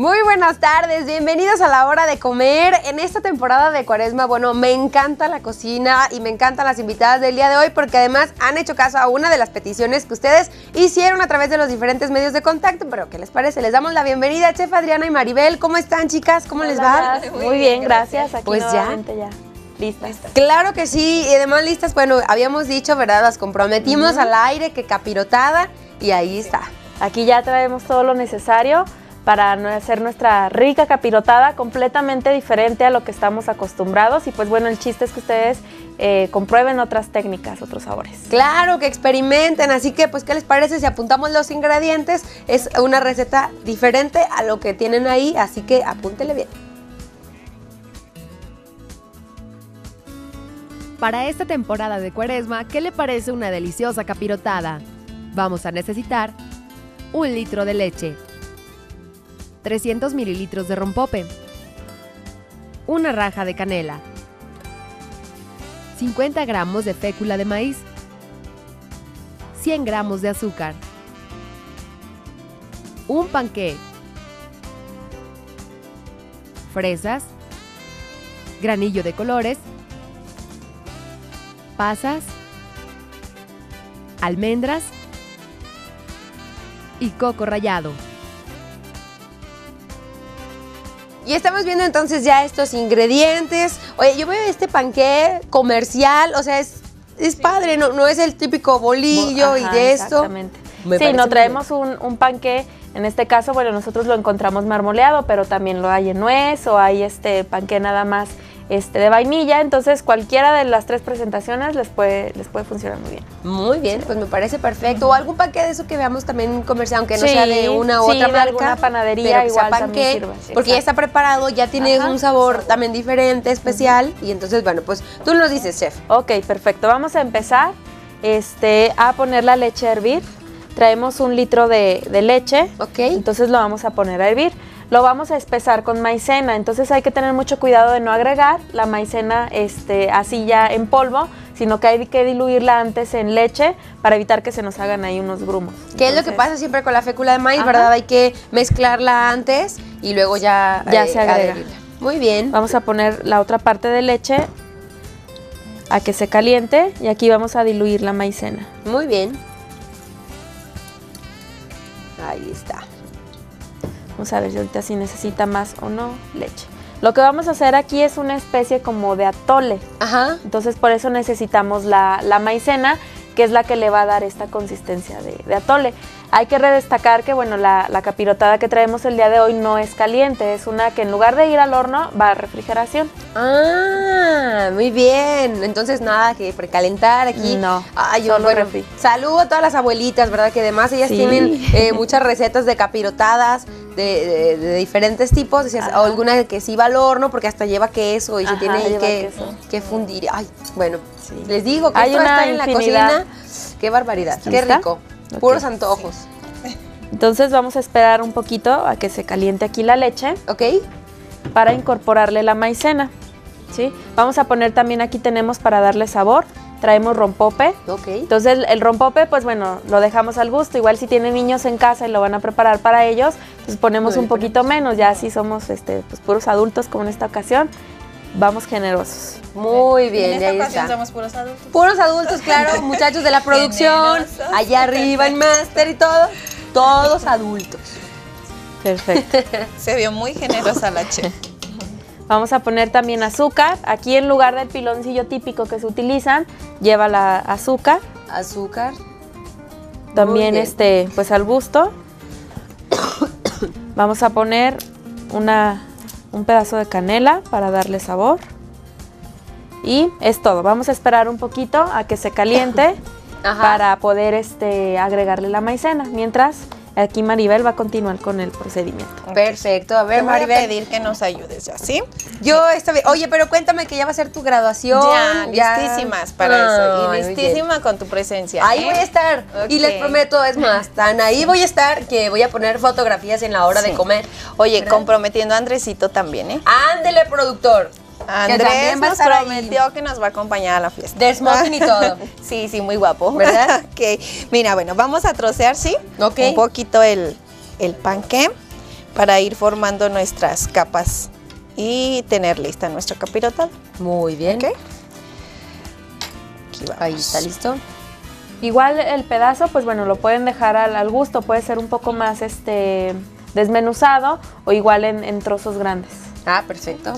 Muy buenas tardes, bienvenidos a la hora de comer. En esta temporada de cuaresma, bueno, me encanta la cocina y me encantan las invitadas del día de hoy porque además han hecho caso a una de las peticiones que ustedes hicieron a través de los diferentes medios de contacto. Pero, ¿qué les parece? Les damos la bienvenida, Chef Adriana y Maribel. ¿Cómo están, chicas? ¿Cómo les va? Muy bien, gracias. Aquí Pues ya. nuevamente ya. Listas. Claro que sí, y además listas, bueno, habíamos dicho, ¿verdad? Las comprometimos al aire, que capirotada, y ahí está. Aquí ya traemos todo lo necesario para hacer nuestra rica capirotada completamente diferente a lo que estamos acostumbrados. Y pues bueno, el chiste es que ustedes eh, comprueben otras técnicas, otros sabores. Claro, que experimenten, así que pues, ¿qué les parece si apuntamos los ingredientes? Es una receta diferente a lo que tienen ahí, así que apúntele bien. Para esta temporada de cuaresma, ¿qué le parece una deliciosa capirotada? Vamos a necesitar un litro de leche, 300 mililitros de rompope, una raja de canela, 50 gramos de fécula de maíz, 100 gramos de azúcar, un panqué, fresas, granillo de colores, pasas, almendras. Y coco rallado. Y estamos viendo entonces ya estos ingredientes. Oye, yo veo este panqué comercial, o sea, es, es padre, no, no es el típico bolillo y Ajá, de esto. Exactamente. Me sí, no traemos un, un panqué. En este caso, bueno, nosotros lo encontramos marmoleado, pero también lo hay en nuez o hay este panqué nada más este, de vainilla. Entonces, cualquiera de las tres presentaciones les puede, les puede funcionar muy bien. Muy bien, pues me parece perfecto. O algún panqué de eso que veamos también comercial, aunque no Sí, sea de una u sí, otra de marca. alguna panadería pero igual panqué, sirve, porque ya está preparado, ya tiene Ajá. un sabor también diferente, especial. Y entonces, bueno, pues tú nos dices, chef. Ok, perfecto. Vamos a empezar este, a poner la leche a hervir. Traemos un litro de, de leche. Ok. Entonces lo vamos a poner a hervir. Lo vamos a espesar con maicena. Entonces hay que tener mucho cuidado de no agregar la maicena este, así ya en polvo, sino que hay que diluirla antes en leche para evitar que se nos hagan ahí unos grumos. ¿Qué es lo que pasa siempre con la fécula de maíz, Ajá. verdad? Hay que mezclarla antes y luego ya, Ya se agrega. adherirla. Muy bien. Vamos a poner la otra parte de leche a que se caliente y aquí vamos a diluir la maicena. Muy bien. Ahí está. Vamos a ver ahorita si necesita más o no leche. Lo que vamos a hacer aquí es una especie como de atole. Ajá. Entonces por eso necesitamos la, la maicena, que es la que le va a dar esta consistencia de, de atole. Hay que redestacar que bueno, la, la capirotada que traemos el día de hoy no es caliente, es una que en lugar de ir al horno va a refrigeración. Ah, muy bien. Entonces nada que precalentar aquí. No, Ay, yo, solo bueno, refri. saludo a todas las abuelitas, ¿verdad? Que además ellas Sí. tienen eh, muchas recetas de capirotadas de, de- de diferentes tipos. Decías, o alguna que sí va al horno porque hasta lleva queso y se tiene que, que fundir. Ay, bueno, Sí. les digo que Hay esto una está en la cocina. Qué barbaridad, qué rico. Puros antojos. Entonces vamos a esperar un poquito a que se caliente aquí la leche ¿Ok? para incorporarle la maicena. ¿sí? Vamos a poner también aquí tenemos para darle sabor, traemos rompope. Ok. Entonces el, el rompope, pues bueno, lo dejamos al gusto. Igual si tienen niños en casa y lo van a preparar para ellos, pues ponemos Muy un poquito menos. Ya si somos este, pues, puros adultos como en esta ocasión, vamos generosos. Muy bien, en esta ahí ocasión está. somos puros adultos. Puros adultos, claro, muchachos de la producción, Generosos. allá arriba en Master y todo, todos adultos. Perfecto. Se vio muy generosa la chef. Vamos a poner también azúcar. Aquí en lugar del piloncillo típico que se utilizan, lleva la azúcar. Azúcar. También este, pues al gusto. Vamos a poner una, un pedazo de canela para darle sabor. Y es todo. Vamos a esperar un poquito a que se caliente Ajá. para poder este, agregarle la maicena. Mientras aquí Maribel va a continuar con el procedimiento. Perfecto. A ver, Te voy a Maribel. pedir que nos ayudes ya, ¿sí? Yo esta vez, oye, pero cuéntame que ya va a ser tu graduación. Ya, listísimas para eso. Y listísima con tu presencia. Ahí ¿eh? voy a estar. Y les prometo, es más, tan ahí voy a estar que voy a poner fotografías en la hora de comer. Oye, ¿Verdad? comprometiendo a Andresito también, ¿eh? Ándele, productor. Que Andrés también va a nos ahí. prometió que nos va a acompañar a la fiesta. De smoking y todo. Sí, sí, muy guapo. ¿Verdad? ok. Mira, bueno, vamos a trocear, ¿sí? Ok. Un poquito el, el panqué. para ir formando nuestras capas y tener lista nuestra capirotada. Muy bien. ¿Ok? Aquí vamos. Ahí está listo. Igual el pedazo, pues bueno, lo pueden dejar al, al gusto, puede ser un poco más este desmenuzado o igual en, en trozos grandes. Ah, perfecto.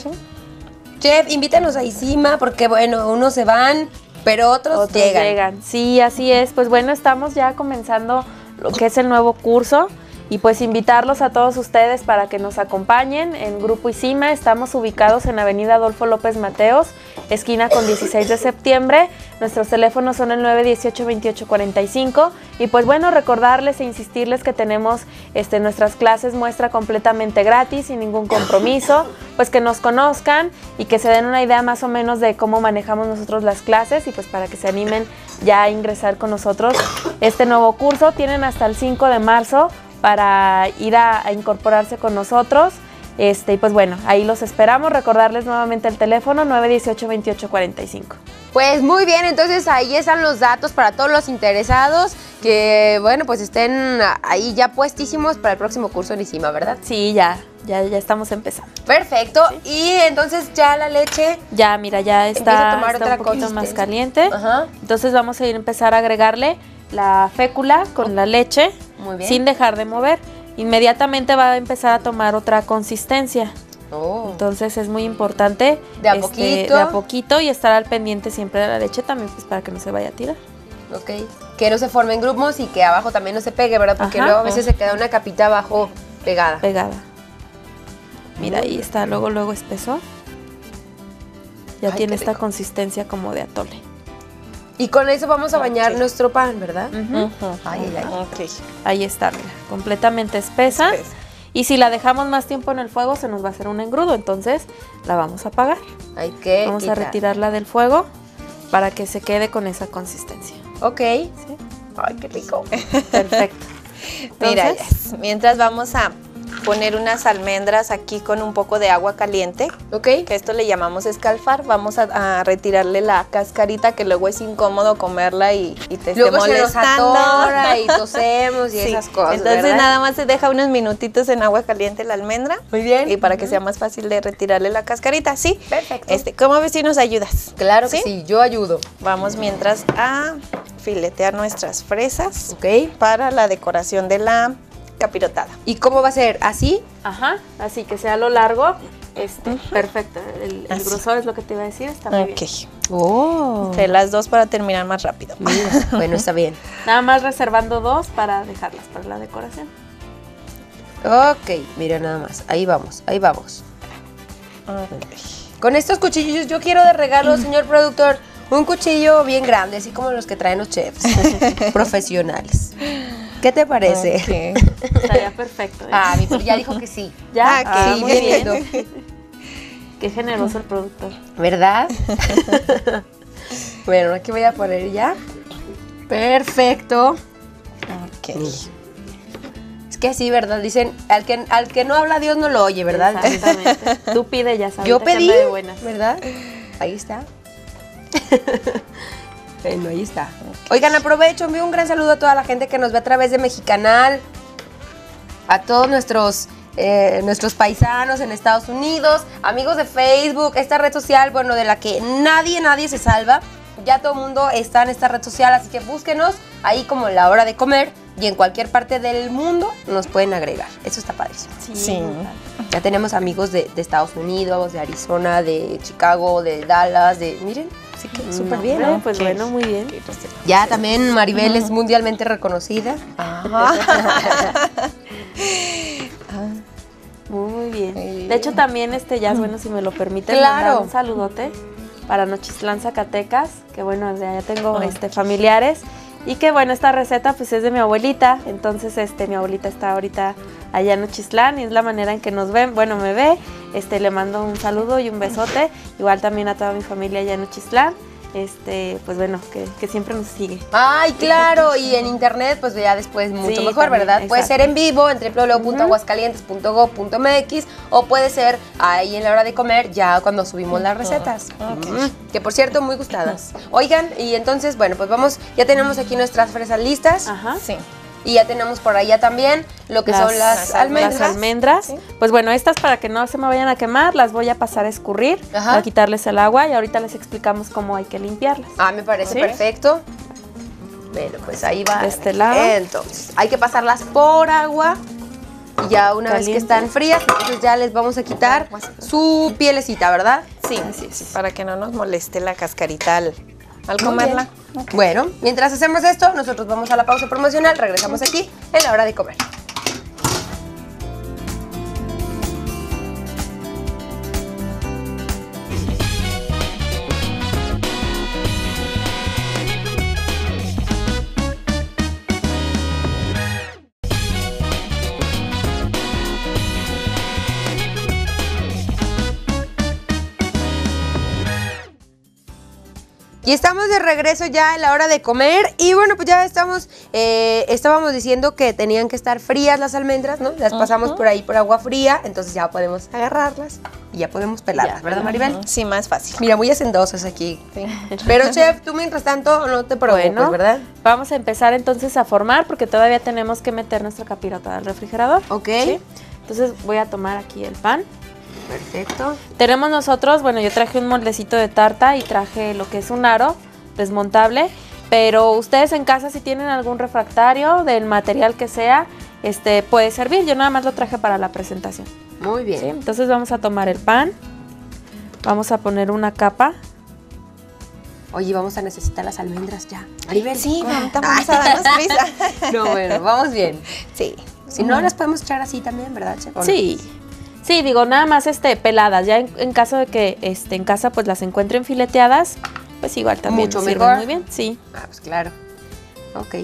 Chef, invítanos a Isima porque, bueno, unos se van, pero otros, Otros llegan. llegan. Sí, así es. Pues bueno, estamos ya comenzando lo que es el nuevo curso y pues invitarlos a todos ustedes para que nos acompañen en Grupo Isima. Estamos ubicados en Avenida Adolfo López Mateos, esquina con 16 de septiembre. Nuestros teléfonos son el 918-2845 y pues bueno, recordarles e insistirles que tenemos este, nuestras clases muestra completamente gratis, sin ningún compromiso, pues que nos conozcan y que se den una idea más o menos de cómo manejamos nosotros las clases y pues para que se animen ya a ingresar con nosotros este nuevo curso. Tienen hasta el 5 de marzo para ir a, a incorporarse con nosotros. Este, y pues bueno, ahí los esperamos. Recordarles nuevamente el teléfono 918-2845. Pues muy bien, entonces ahí están los datos para todos los interesados que, bueno, pues estén ahí ya puestísimos para el próximo curso en Isima, ¿verdad? Sí, ya, ya, ya estamos empezando. Perfecto. Y entonces ya la leche. Ya, mira, ya está, a tomar está otra un poquito más caliente. Ajá. Entonces vamos a ir a empezar a agregarle la fécula con la leche Muy bien. sin dejar de mover. Inmediatamente va a empezar a tomar otra consistencia. Oh. Entonces es muy importante De a este, poquito. de a poquito y estar al pendiente siempre de la leche también pues para que no se vaya a tirar. Ok. Que no se formen grupos y que abajo también no se pegue, ¿verdad? Porque Ajá. luego a veces se queda una capita abajo pegada. Pegada. Mira, ahí está, luego luego espeso. Ya Ay, tiene esta rico. consistencia como de atole. Y con eso vamos a bañar nuestro pan, ¿verdad? Ay, ay, ay. Ok. Ahí está, mira, completamente espesa. Espesa. Y si la dejamos más tiempo en el fuego, se nos va a hacer un engrudo. Entonces, la vamos a apagar. Hay que Vamos a retirarla del fuego para que se quede con esa consistencia. Ok. ¿sí? Ay, qué rico. Perfecto. Mira, Entonces, Jess, mientras vamos a poner unas almendras aquí con un poco de agua caliente, Ok. que esto le llamamos escalfar, vamos a, a retirarle la cascarita que luego es incómodo comerla y, y te Luego esté se molestando. atora y tosemos y Sí, esas cosas. Entonces ¿verdad? nada más se deja unos minutitos en agua caliente la almendra. Muy bien. Y para que sea más fácil de retirarle la cascarita, sí. Perfecto. Este, ¿Cómo ves si nos ayudas? Claro que sí, yo ayudo. Vamos mientras a filetear nuestras fresas Ok. para la decoración de la capirotada. ¿Y cómo va a ser? ¿Así? ajá, así que sea a lo largo. Este, perfecto. El, grosor es lo que te iba a decir, está muy Ok. bien. Oh. Entre las dos para terminar más rápido. bueno, está bien. Nada más reservando dos para dejarlas para la decoración. Ok, mira nada más. Ahí vamos, ahí vamos. Con estos cuchillos yo quiero de regalo, señor productor, un cuchillo bien grande, así como los que traen los chefs profesionales. ¿Qué te parece? Estaría perfecto. ¿eh? Ah, mi ya dijo que sí. ya, ah, Ah, sí, muy bien. Qué generoso el productor. ¿Verdad? bueno, aquí voy a poner ya. Perfecto. Ok. Es que sí, ¿verdad? Dicen, al que, al que no habla Dios no lo oye, ¿verdad? Exactamente. Tú pide, ya sabes. Yo que pedí, de buenas. ¿verdad? Ahí está. Bueno, ahí está. Oigan, aprovecho, envío un gran saludo a toda la gente que nos ve a través de Mexicanal, a todos nuestros, eh, nuestros paisanos en Estados Unidos, amigos de Facebook, esta red social, bueno, de la que nadie, nadie se salva. Ya todo el mundo está en esta red social, así que búsquenos ahí como la hora de comer y en cualquier parte del mundo nos pueden agregar. Eso está padrísimo. Sí. Sí. Ya tenemos amigos de, de Estados Unidos, de Arizona, de Chicago, de Dallas, de... Miren, sí que súper bien, Bueno, ¿no? Pues bueno, muy bien. Ya también Maribel es mundialmente reconocida. Muy bien. Sí. De hecho, también, este, ya, bueno, si me lo permiten, Claro. mandar un saludote para Nochislán, Zacatecas, que bueno, desde allá tengo este, familiares. Y que bueno, esta receta pues es de mi abuelita, entonces este mi abuelita está ahorita allá en Nochislán y es la manera en que nos ven, bueno, me ve, este le mando un saludo y un besote, igual también a toda mi familia allá en Nochislán, este, pues bueno, que, que siempre nos sigue. Ay, claro, y en internet pues ya después mucho Sí, mejor, también, ¿verdad? Puede ser en vivo en www.aguascalientes.gov.mx o puede ser ahí en la hora de comer ya cuando subimos las recetas. Mm, Que por cierto, muy gustadas. Oigan, y entonces, bueno, pues vamos, ya tenemos aquí nuestras fresas listas. Ajá. Sí. Y ya tenemos por allá también lo que son las, las almendras. Las almendras. Sí. Pues bueno, estas para que no se me vayan a quemar, las voy a pasar a escurrir, Ajá. a quitarles el agua y ahorita les explicamos cómo hay que limpiarlas. Ah, me parece ¿Sí? perfecto. Bueno, pues ahí va. De este lado. Entonces, hay que pasarlas por agua. Y ya una vez que están frías, entonces ya les vamos a quitar su pielecita, ¿verdad? Sí, sí, para que no nos moleste la cascarita al, comerla. bien. Bueno, mientras hacemos esto, nosotros vamos a la pausa promocional, regresamos aquí en la hora de comer. Y estamos de regreso ya en la hora de comer. Y bueno, pues ya estamos, eh, estábamos diciendo que tenían que estar frías las almendras, ¿no? Las pasamos por ahí por agua fría, entonces ya podemos agarrarlas y ya podemos pelarlas, ¿verdad, Maribel? Sí, más fácil. Mira, muy hacendosas aquí. Sí. Pero chef, tú mientras tanto no te preocupes, Bueno, ¿verdad? Vamos a empezar entonces a formar porque todavía tenemos que meter nuestra capirota al refrigerador. Ok, ¿sí? Entonces voy a tomar aquí el pan. Perfecto. Tenemos nosotros, bueno, yo traje un moldecito de tarta y traje lo que es un aro desmontable, pero ustedes en casa si tienen algún refractario del material que sea, este puede servir. Yo nada más lo traje para la presentación. Muy bien. ¿sí? Entonces vamos a tomar el pan, vamos a poner una capa. Oye, vamos a necesitar las almendras ya. Maribel. Sí, vamos a darnos prisa. No, bueno, vamos bien. Sí. Si no, las podemos echar así también, ¿verdad, chef? Sí. Sí, digo, nada más este peladas. Ya en, en caso de que este, en casa pues las encuentren fileteadas, pues igual también Mucho sirven mejor. muy bien. Sí. Ah, pues claro. Ok.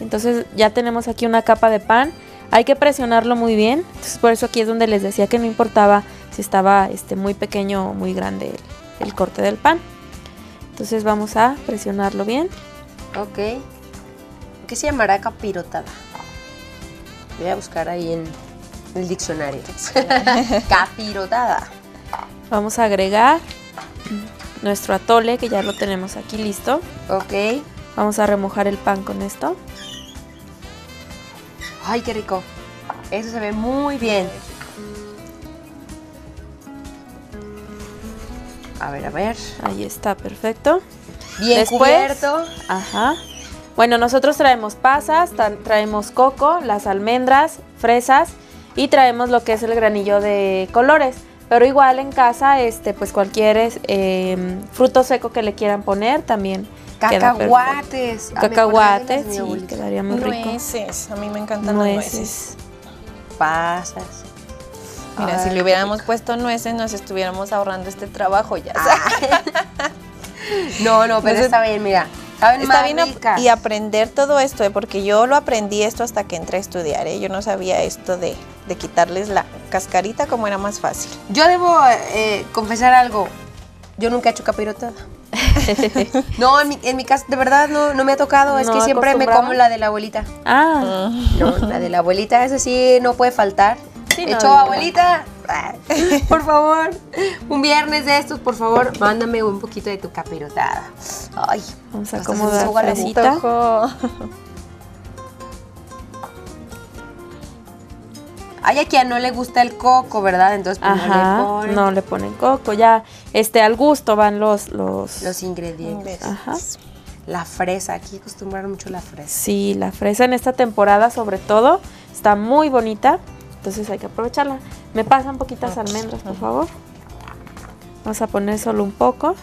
Entonces ya tenemos aquí una capa de pan. Hay que presionarlo muy bien. Entonces por eso aquí es donde les decía que no importaba si estaba este, muy pequeño o muy grande el, el corte del pan. Entonces vamos a presionarlo bien. Ok. ¿Qué se llamará capirotada? Voy a buscar ahí en el diccionario. capirotada. Vamos a agregar nuestro atole que ya lo tenemos aquí listo. Ok. Vamos a remojar el pan con esto. Ay, qué rico. Eso se ve muy bien. A ver, a ver. Ahí está, perfecto. Bien Después- cubierto. Ajá. Bueno, nosotros traemos pasas, tra- traemos coco, las almendras, fresas y traemos lo que es el granillo de colores. Pero igual en casa, este, pues cualquier em, fruto seco que le quieran poner también. Cacahuates. Ah, Cacahuates, sí, quedaría muy rico. Nueces. A mí me encantan las nueces. Nueces. Pasas. Mira, Ay, si le hubiéramos rico. puesto nueces, nos estuviéramos ahorrando este trabajo ya. No, no, pero Entonces, está bien, mira. Saben Está bien y aprender todo esto, eh, porque yo lo aprendí esto hasta que entré a estudiar. ¿eh? Yo no sabía esto de, de quitarles la cascarita como era más fácil. Yo debo eh, confesar algo. Yo nunca he hecho capirotada. no, en mi, en mi casa, de verdad, no, no me ha tocado. Es ¿No que siempre me como la de la abuelita. Ah, No, la de la abuelita, esa sí no puede faltar. Sí, no, hecho, no. abuelita, por favor, un viernes de estos, por favor, mándame un poquito de tu capirotada. Ay, vamos a acomodar la hay a quien no le gusta el coco, ¿verdad? Entonces, pues, no le ponen no le ponen coco, ya este al gusto van los los, los ingredientes. Ajá. La fresa, aquí acostumbraron mucho la fresa. Sí, la fresa en esta temporada sobre todo está muy bonita, entonces hay que aprovecharla. Me pasan poquitas almendras, por favor. Vamos a poner solo un poco.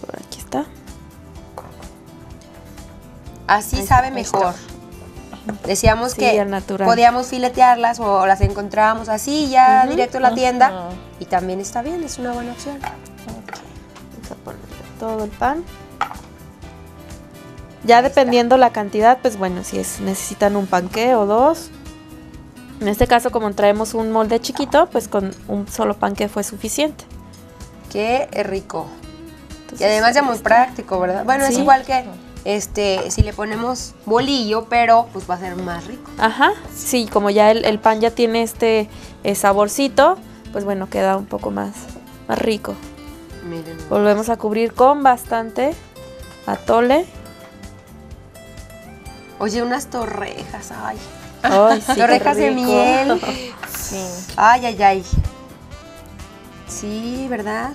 Por aquí está. Así Ahí sabe está, está. Decíamos Sí, que podíamos filetearlas o las encontrábamos así ya Ujú, directo en la tienda ujú. y también está bien, es una buena opción. Vamos a ponerle todo el pan. Ya dependiendo la cantidad, pues bueno, si es, necesitan un panqué o dos. En este caso, como traemos un molde chiquito, pues con un solo panqué fue suficiente. Qué rico. Entonces, Y además ya muy práctico, ¿verdad? Bueno, es Sí. igual que este si le ponemos bolillo, pero pues va a ser más rico. Ajá, sí, como ya el, el pan ya tiene este eh, saborcito, pues bueno, queda un poco más, más rico. Miren. Volvemos a cubrir con bastante atole. Oye, unas torrejas, ay. Ay, sí, torrejas de miel. Sí. Ay, ay, ay. Sí, ¿verdad?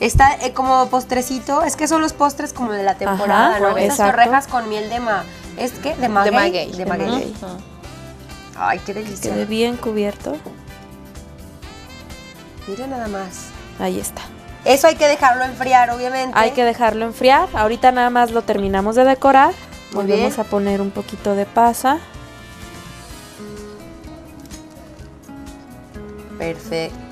Está eh, como postrecito, es que son los postres como de la temporada, Ajá, ¿no? Exacto. torrejas con miel de ma... ¿Es qué? ¿De maguey? De maguey. De maguey. Ay, qué delicia. Quede bien cubierto. Mira nada más. Ahí está. Eso hay que dejarlo enfriar, obviamente. Hay que dejarlo enfriar. Ahorita nada más lo terminamos de decorar. Muy Volvemos bien. a poner un poquito de pasa. Perfecto.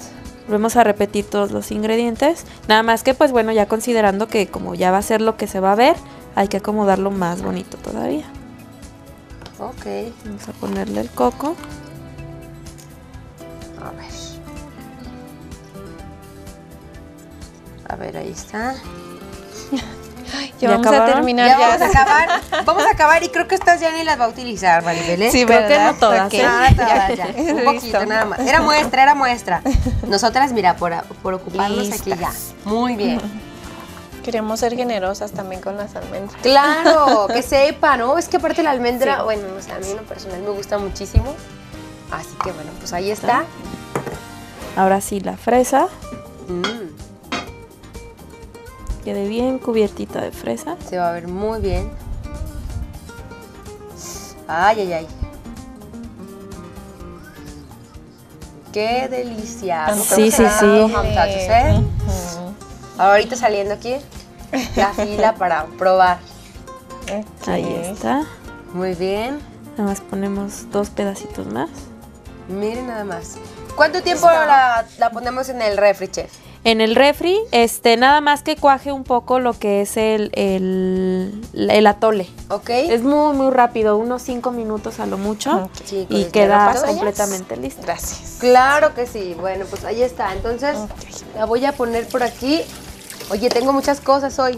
Volvemos a repetir todos los ingredientes. Nada más que, pues bueno, ya considerando que como ya va a ser lo que se va a ver, hay que acomodarlo más bonito todavía. Ok. Vamos a ponerle el coco. A ver. A ver, ahí está. Ya ¿Ya vamos a terminar. Ya Ya, vamos a acabar. Vamos a acabar y creo que estas ya ni las va a utilizar, Maribel. ¿eh? Sí, Creo que no todas, Ok. ¿eh? Ah, todas ya. Un Listo. poquito nada más. Era muestra, era muestra. Nosotras, mira, por, por ocuparnos aquí ya. Muy bien. Queremos ser generosas también con las almendras. Claro, que sepa, ¿no? Es que aparte la almendra, bueno, no sé, a mí en lo personal me gusta muchísimo. Así que bueno, pues ahí está. Ahora sí, la fresa. Mm, Quede bien cubiertita de fresa. se va a ver muy bien. Ay, ay, ay. Qué delicia. Ah, ¿Cómo Sí, sí, sí. muchachos, ¿eh? Ahorita saliendo aquí, la fila para probar. Ahí está. Muy bien. Nada más ponemos dos pedacitos más. Miren nada más. ¿Cuánto tiempo la, la ponemos en el refri, chef? En el refri, este, nada más que cuaje un poco lo que es el, el, el atole. ¿Ok? Es muy, muy rápido, unos cinco minutos a lo mucho. Ok. Chicos, Y ¿ya queda completamente listo. Gracias. Claro que sí. Bueno, pues ahí está. Entonces, la voy a poner por aquí. Oye, tengo muchas cosas hoy.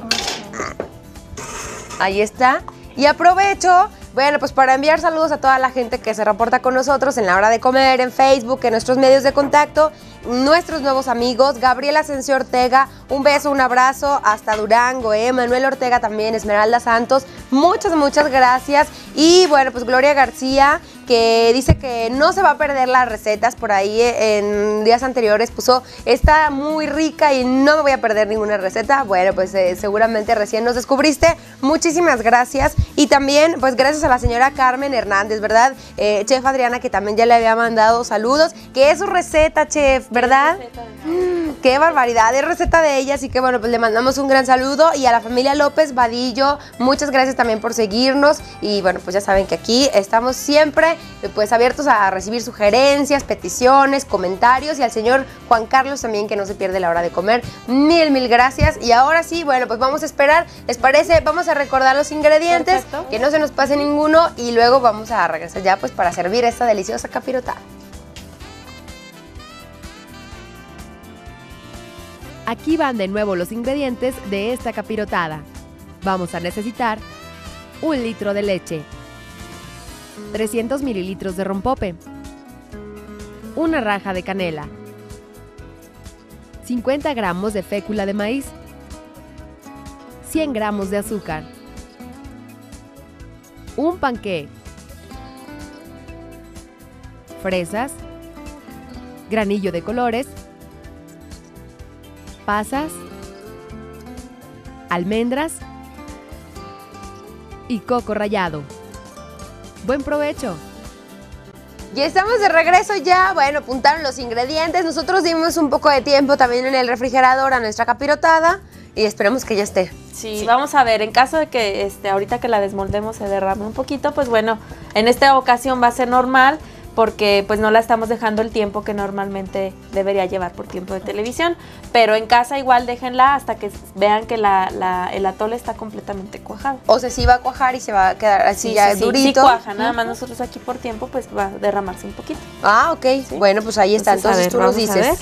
Ahí está. Y aprovecho, bueno, pues para enviar saludos a toda la gente que se reporta con nosotros en la hora de comer, en Facebook, en nuestros medios de contacto, nuestros nuevos amigos, Gabriela Asensio Ortega, un beso, un abrazo, hasta Durango, eh, Manuel Ortega también, Esmeralda Santos, muchas, muchas gracias. Y bueno, pues Gloria García, que dice que no se va a perder las recetas. Por ahí eh, en días anteriores puso está muy rica y no me voy a perder ninguna receta bueno pues eh, seguramente recién nos descubriste. Muchísimas gracias. Y también pues gracias a la señora Carmen Hernández verdad Eh, chef Adriana que también ya le había mandado saludos. Que es su receta chef verdad Mm, Qué barbaridad, es receta de ella, así que bueno, pues le mandamos un gran saludo y a la familia López Vadillo, muchas gracias también por seguirnos y bueno, pues ya saben que aquí estamos siempre pues abiertos a recibir sugerencias, peticiones, comentarios y al señor Juan Carlos también que no se pierde la hora de comer. Mil, mil gracias y ahora sí, bueno, pues vamos a esperar, ¿les parece? Vamos a recordar los ingredientes, Perfecto. que no se nos pase ninguno y luego vamos a regresar ya pues para servir esta deliciosa capirotada. Aquí van de nuevo los ingredientes de esta capirotada. Vamos a necesitar un litro de leche, 300 mililitros de rompope, una raja de canela, 50 gramos de fécula de maíz, 100 gramos de azúcar, un panqué, fresas, granillo de colores, pasas, almendras y coco rallado. Buen provecho. Ya estamos de regreso ya. Bueno, apuntaron los ingredientes. Nosotros dimos un poco de tiempo también en el refrigerador a nuestra capirotada y esperemos que ya esté. Sí, vamos a ver, en caso de que este, ahorita que la desmoldemos se derrame un poquito, pues bueno, en esta ocasión va a ser normal porque pues no la estamos dejando el tiempo que normalmente debería llevar por tiempo de televisión, pero en casa igual déjenla hasta que vean que la, la- el atole está completamente cuajado. O sea, sí va a cuajar y se va a quedar así ya sí, durito. sí cuaja, nada más nosotros aquí por tiempo pues va a derramarse un poquito. Ah, ok. Bueno, pues ahí está. Entonces, Entonces, a ver, tú nos a dices.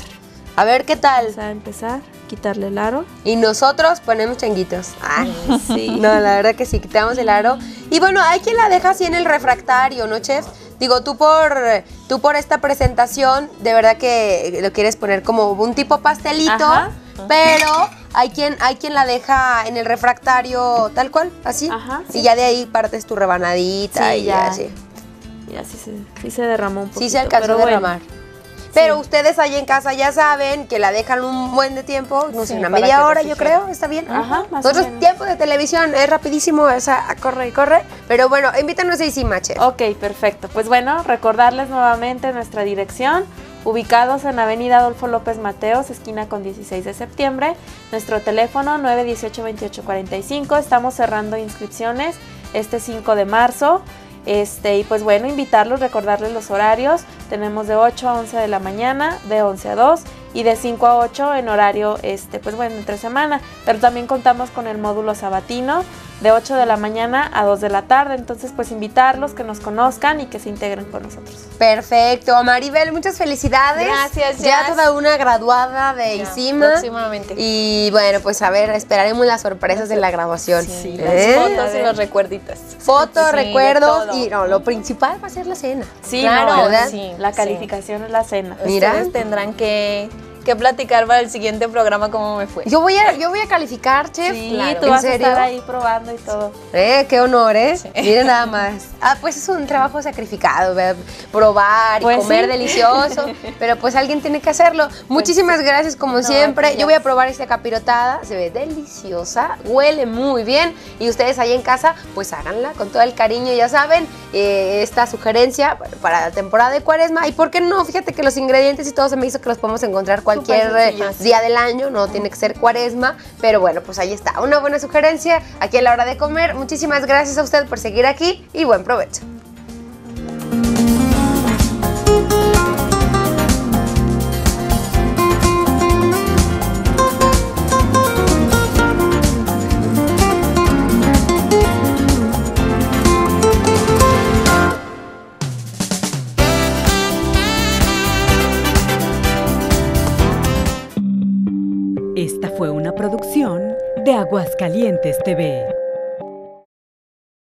A ver. qué tal. Vamos a empezar, quitarle el aro. Y nosotros ponemos changuitos. Ah, Sí. No, la verdad que sí, quitamos el aro. Y bueno, hay quien la deja así en el refractario, ¿no, chef? Digo, tú por, tú por esta presentación, de verdad que lo quieres poner como un tipo pastelito, Ajá. pero hay quien, hay quien la deja en el refractario tal cual, así. Ajá, sí. Y ya de ahí partes tu rebanadita Sí, y ya. así. Y así se, sí se derramó un poquito. Sí se alcanzó a bueno. Pero ustedes ahí en casa ya saben que la dejan un buen de tiempo, no sé, una media hora, yo creo, ¿está bien? Ajá, más o menos. tiempo de televisión es rapidísimo, o sea, corre y corre. Pero bueno, invítanos a Isima, chef. Ok, perfecto. Pues bueno, recordarles nuevamente nuestra dirección. Ubicados en Avenida Adolfo López Mateos, esquina con 16 de septiembre. Nuestro teléfono 918-2845. Estamos cerrando inscripciones este 5 de marzo. Este, y pues bueno, invitarlos, recordarles los horarios. Tenemos de 8 a 11 de la mañana, de 11 a 2 y de 5 a 8 en horario, este, pues bueno, entre semana. Pero también contamos con el módulo sabatino de 8 de la mañana a 2 de la tarde. Entonces, pues invitarlos, que nos conozcan y que se integren con nosotros. Perfecto, Maribel, muchas felicidades. Gracias, Ya Jazz. toda una graduada de Ya, Isima. próximamente. Y bueno, pues a ver, esperaremos las sorpresas de la graduación. Sí, ¿Eh? las fotos y los recuerditos. Fotos, Sí, recuerdos y no, lo principal va a ser la cena. Sí, Claro, no, sí, la sí. calificación es la cena. Mira. Ustedes tendrán que, que platicar para el siguiente programa cómo me fue. Yo voy a, yo voy a calificar, chef. Sí, claro. tú ¿En vas serio? a estar ahí probando y todo. Eh, qué honor, ¿eh? Miren nada más. Ah, pues es un trabajo sacrificado, ¿verdad? probar y Pues comer sí. delicioso, pero pues alguien tiene que hacerlo. Muchísimas gracias como No, siempre. pues. Yo voy a probar esta capirotada, se ve deliciosa, huele muy bien y ustedes ahí en casa pues háganla con todo el cariño, ya saben, eh, esta sugerencia para la temporada de cuaresma y por qué no, fíjate que los ingredientes y todo se me hizo que los podemos encontrar cualquier día del año, no tiene que ser cuaresma, pero bueno, pues ahí está, una buena sugerencia aquí a la hora de comer. Muchísimas gracias a usted por seguir aquí y buen provecho. Aguascalientes TV.